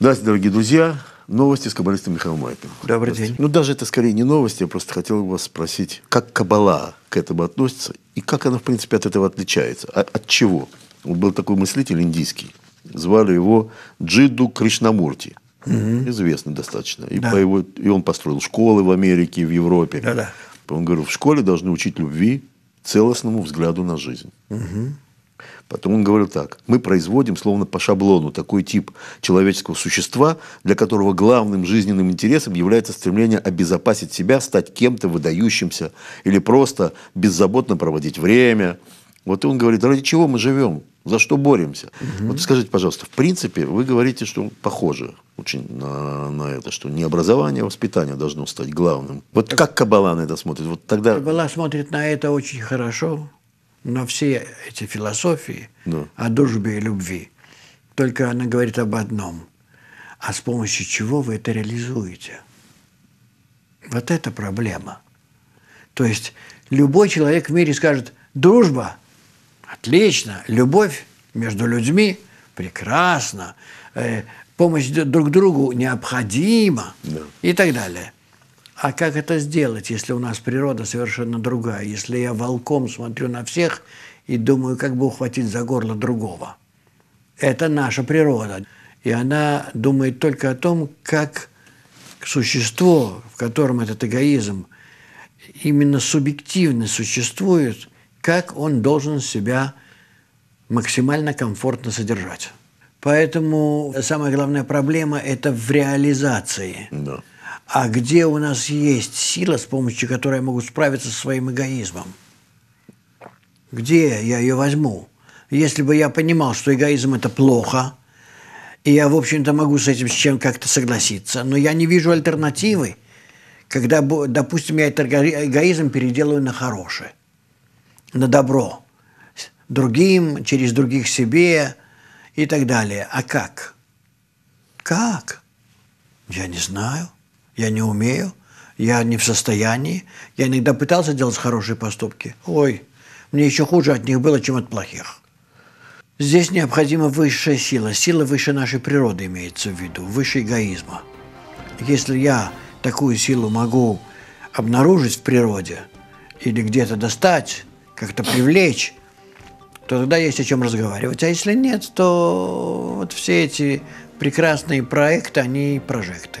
Здравствуйте, дорогие друзья. Новости с каббалистом Михаилом Майком. Добрый день. Ну, даже это скорее не новости, я просто хотел вас спросить, как каббала к этому относится и как она, в принципе, от этого отличается? От, от чего? Вот был такой мыслитель индийский. Звали его Джиду Кришнамурти. Угу. Известный достаточно. И, Да. по его, и он построил школы в Америке, в Европе. Да-да. Он говорил, в школе должны учить любви, целостному взгляду на жизнь. Потом он говорил так. Мы производим, словно по шаблону, такой тип человеческого существа, для которого главным жизненным интересом является стремление обезопасить себя, стать кем-то выдающимся или просто беззаботно проводить время. Вот и он говорит, ради чего мы живем? За что боремся? Вот скажите, пожалуйста, в принципе, вы говорите, что похоже очень на, на это, что не образование, а воспитание должно стать главным. Вот как Каббала на это смотрит? Вот тогда... Каббала смотрит на это очень хорошо, на все эти философии Да. о дружбе и любви. Только она говорит об одном. А с помощью чего вы это реализуете? Вот это проблема. То есть любой человек в мире скажет, дружба, отлично, любовь между людьми, прекрасно, э, помощь друг другу необходима Да. и так далее. А как это сделать, если у нас природа совершенно другая? Если я волком смотрю на всех и думаю, как бы ухватить за горло другого? Это наша природа. И она думает только о том, как существо, в котором этот эгоизм именно субъективно существует, как он должен себя максимально комфортно содержать. Поэтому самая главная проблема – это в реализации. Да. А где у нас есть сила, с помощью которой я могу справиться со своим эгоизмом? Где я ее возьму? Если бы я понимал, что эгоизм – это плохо, и я, в общем-то, могу с этим с чем как-то согласиться, но я не вижу альтернативы, когда, допустим, я этот эго- эгоизм переделаю на хорошее, на добро, другим, через других себе и так далее. А как? Как? Я не знаю, я не умею, я не в состоянии. Я иногда пытался делать хорошие поступки. Ой, мне еще хуже от них было, чем от плохих. Здесь необходима высшая сила, сила выше нашей природы имеется в виду, выше эгоизма. Если я такую силу могу обнаружить в природе или где-то достать, как-то привлечь, то тогда есть о чем разговаривать. А если нет, то вот все эти прекрасные проекты, они прожекты.